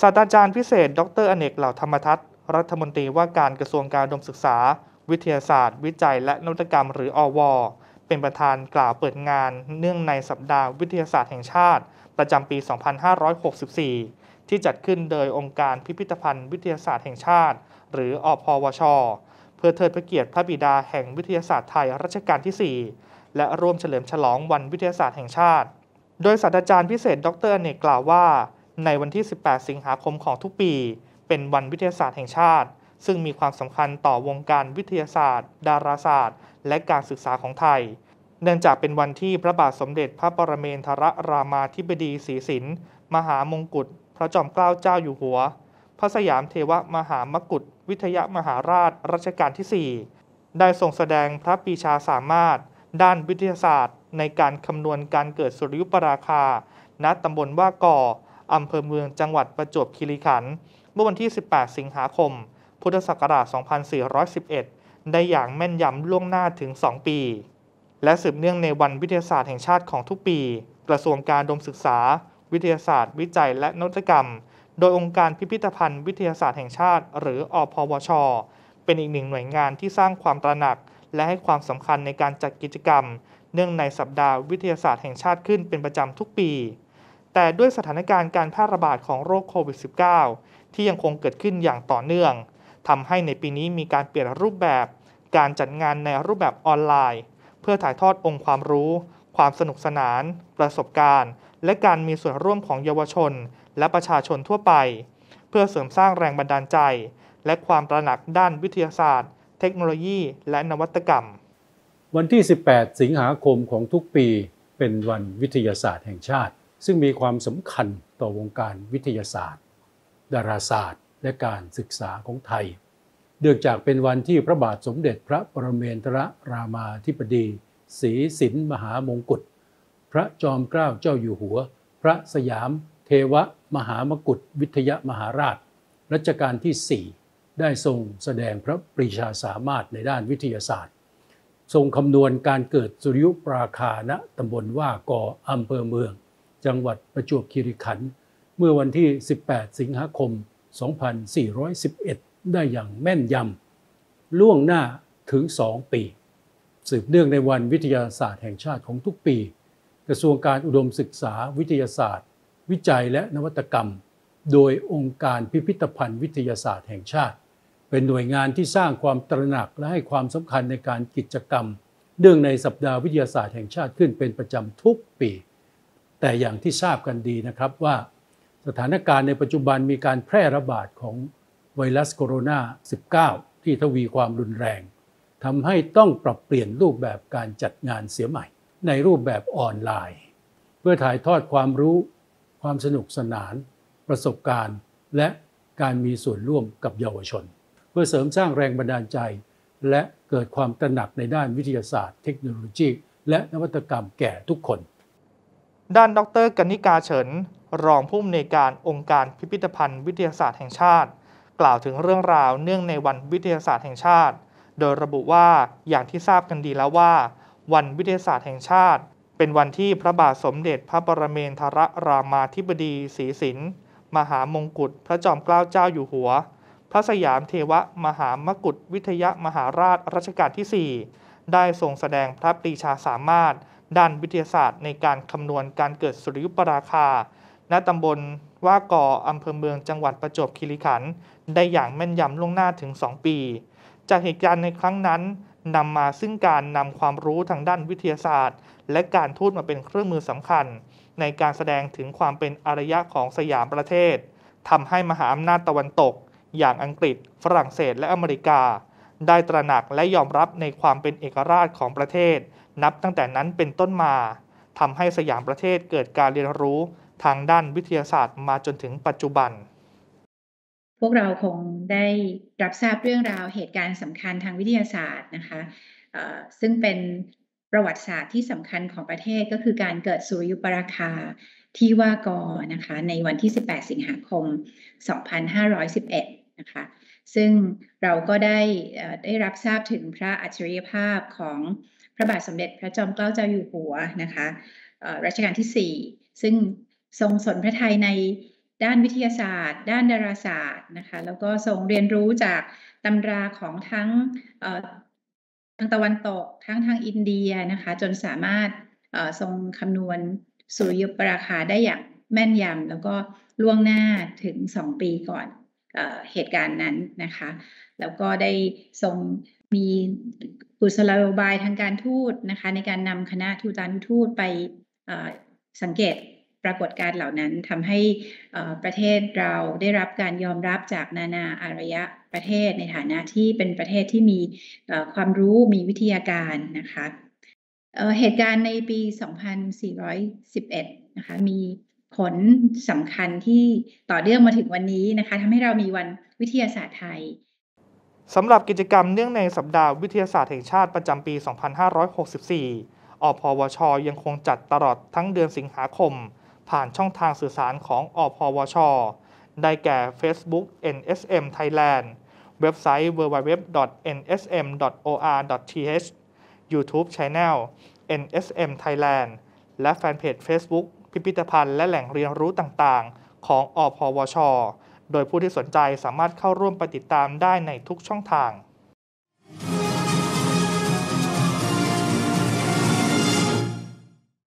ศาสตราจารย์พิเศษ ดรอเนกเหล่าธรรมทัศน์รัฐมนตรีว่าการกระทรวงการอุดมศึกษา วิทยาศาสตร์ วิจัย และนวัตกรรม หรืออว เป็นประธานกล่าวเปิดงาน เนื่องในสัปดาห์วิทยาศาสตร์แห่งชาติ ประจำปี 2564 ที่จัดขึ้นโดยองค์การพิพิธภัณฑ์ วิทยาศาสตร์แห่งชาติ หรืออพวช เพื่อเทิดพระเกียรติพระบิดาแห่งวิทยาศาสตร์ไทยรัชกาลที่ 4 และร่วมเฉลิมฉลองวันวิทยาศาสตร์แห่งชาติ โดยศาสตราจารย์พิเศษ ดรอเนกกล่าวว่า ในวันที่ 18 สิงหาคมของทุกปี เป็นวันวิทยาศาสตร์แห่งชาติ ซึ่งมีความสำคัญต่อวงการวิทยาศาสตร์ ดาราศาสตร์ และการศึกษาของไทย เนื่องจากเป็นวันที่พระบาทสมเด็จพระปรเมนทรรามาธิบดีศรีสินมหามงกุฎพระจอมเกล้าเจ้าอยู่หัว พระสยามเทวมหามกุฏวิทยามหาราชรัชกาลที่ 4 ได้ทรงแสดงพระปีชาสามารถ ด้านวิทยาศาสตร์ ในการคำนวณการเกิดสุริยุปราคา ณตำบลว่าก่อ อำเภอเมืองจังหวัดประจวบคีรีขันธ์เมื่อวันที่ 18 สิงหาคม พุทธศักราช 2411 ได้อย่างแม่นยำล่วงหน้าถึง 2 ปี และสืบเนื่องในวันวิทยาศาสตร์แห่งชาติของทุกปี กระทรวงการดมศึกษา วิทยาศาสตร์ วิจัยและนวัตกรรม โดยองค์การพิพิธภัณฑ์วิทยาศาสตร์แห่งชาติ หรืออพวช เป็นอีกหนึ่งหน่วยงานที่สร้างความตระหนัก และให้ความสำคัญในการจัดกิจกรรม เนื่องในสัปดาห์วิทยาศาสตร์แห่งชาติขึ้นเป็นประจำทุกปี แต่ด้วยสถานการณ์การแพร่ระบาดของโรคโควิด -19 ที่ยังคงเกิดขึ้นอย่างต่อเนื่องทำให้ในปีนี้มีการเปลี่ยนรูปแบบ การจัดงานในรูปแบบออนไลน์ เพื่อถ่ายทอดองค์ความรู้ ความสนุกสนาน ประสบการณ์ และการมีส่วนร่วมของเยาวชน และประชาชนทั่วไป เพื่อเสริมสร้างแรงบันดาลใจ และความตระหนักด้านวิทยาศาสตร์ เทคโนโลยี และนวัตกรรม วันที่ 18 สิงหาคมของทุกปีเป็นวันวิทยาศาสตร์แห่งชาติ ซึ่งมีความสำคัญต่อวงการวิทยาศาสตร์ ดาราศาสตร์ และการศึกษาของไทย เนื่องจากเป็นวันที่พระบาทสมเด็จพระปรเมนทรรามาธิบดีศรีสินมหามงกุฎ พระจอมเกล้าเจ้าอยู่หัว พระสยาม เทวมหามกุฏวิทยมหาราช รัชกาลที่ 4 ได้ทรงแสดงพระปรีชาสามารถในด้านวิทยาศาสตร์ ทรงคำนวณการเกิดสุริยุปราคาณตำบลว่ากออำเภอเมือง จังหวัดประจวบคีรีขันธ์เมื่อวันที่ 18 สิงหาคม 2411 ได้อย่างแม่นยำล่วงหน้าถึง 2 ปี สืบเนื่องในวันวิทยาศาสตร์แห่งชาติของทุกปี กระทรวงการอุดมศึกษาวิทยาศาสตร์ วิจัยและนวัตกรรม โดยองค์การพิพิธภัณฑ์วิทยาศาสตร์แห่งชาติ เป็นหน่วยงานที่สร้างความตระหนักและให้ความสำคัญในการกิจกรรม เนื่องในสัปดาห์วิทยาศาสตร์แห่งชาติขึ้นเป็นประจำทุกปี แต่อย่างที่ทราบกันดีนะครับว่าสถานการณ์ในปัจจุบันมีการแพร่ระบาดของไวรัสโคโรนา 19 ที่ทวีความรุนแรงทำให้ต้องปรับเปลี่ยนรูปแบบการจัดงานเสียใหม่ ในรูปแบบออนไลน์ เพื่อถ่ายทอดความรู้ ความสนุกสนาน ประสบการณ์ และการมีส่วนร่วมกับเยาวชน เพื่อเสริมสร้างแรงบันดาลใจ และเกิดความตระหนักในด้านวิทยาศาสตร์ เทคโนโลยี และนวัตกรรมแก่ทุกคน ด้านดรกนิกาเฉิน รองผู้อำนวยการองค์การพิพิธภัณฑ์วิทยาศาสตร์แห่งชาติ กล่าวถึงเรื่องราวเนื่องในวันวิทยาศาสตร์แห่งชาติ โดยระบุว่าอย่างที่ทราบกันดีแล้วว่า วันวิทยาศาสตร์แห่งชาติ เป็นวันที่พระบาทสมเด็จพระปรเมนทรรามาธิบดีศรีสินมหามงกุฎพระจอมเกล้าเจ้าอยู่หัว พระสยามเทวมหามกุฏวิทยมหาราชรัชกาลที่ 4 ได้ทรงแสดงพระปรีชาสามารถ ด้านวิทยาศาสตร์ในการคำนวณการเกิดสุริยุปราคา ณตำบลว่ากออำเภอเมืองจังหวัดประจวบคีรีขันธ์ได้อย่างแม่นยำล่วงหน้าถึง 2 ปี จากเหตุการณ์ในครั้งนั้นนำมาซึ่งการนำความรู้ทางด้านวิทยาศาสตร์ และการทูตมาเป็นเครื่องมือสำคัญ ในการแสดงถึงความเป็นอารยะของสยามประเทศทำให้มหาอำนาจตะวันตก อย่างอังกฤษ ฝรั่งเศสและอเมริกา ได้ตระหนักและยอมรับในความเป็นเอกราชของประเทศ นับตั้งแต่นั้นเป็นต้นมาทำให้สยามประเทศเกิดการเรียนรู้ทางด้านวิทยาศาสตร์มาจนถึงปัจจุบัน พวกเราคงได้รับทราบเรื่องราวเหตุการณ์สำคัญทางวิทยาศาสตร์นะคะซึ่งเป็นประวัติศาสตร์ที่สำคัญของประเทศก็คือการเกิดสุริยุปราคาที่ว่ากอนะคะในวันที่ 18 สิงหาคม 2511 นะคะซึ่งเราก็ได้ได้รับทราบถึงพระอัจฉริยภาพของพระบาทสมเด็จพระจอมเกล้าเจ้าอยู่หัวนะคะรัชกาลที่ 4 ซึ่งทรงสนพระทัยในด้านวิทยาศาสตร์ ด้านดาราศาสตร์นะคะแล้วก็ทรงเรียนรู้จากตำราของทั้งทางตะวันตกทั้งทางอินเดียนะคะจนสามารถทรงคำนวณสุริยุปราคาได้อย่างแม่นยำแล้วก็ล่วงหน้าถึง 2 ปีก่อน เหตุการณ์นั้นนะคะ แล้วก็ได้ทรงมีกุศโลบายทางการทูตนะคะ ในการนำคณะทูตานุทูตไปสังเกตปรากฏการเหล่านั้นทำให้ประเทศเราได้รับการยอมรับจากนานาอารยประเทศในฐานะที่เป็นประเทศที่มีความรู้มีวิทยาการนะคะเเหตุการณ์ในปี 2411 นะคะมี ผลสำคัญที่ต่อเนื่องมาถึงวันนี้นะคะทำให้เรามีวันวิทยาศาสตร์ไทยสำหรับกิจกรรมเนื่องในสัปดาห์วิทยาศาสตร์แห่งชาติประจำปี 2564 อพวช ยังคงจัดตลอดทั้งเดือนสิงหาคม ผ่านช่องทางสื่อสารของอพวช ได้แก่ Facebook NSM Thailand เว็บไซต์ www.nsm.or.th YouTube Channel NSM Thailand และแฟนเพจ Facebook พิพิธภัณฑ์และแหล่งเรียนรู้ต่างๆ ของอพวช โดยผู้ที่สนใจสามารถเข้าร่วมไปติดตามได้ในทุกช่องทาง